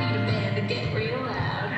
need a band to get real loud.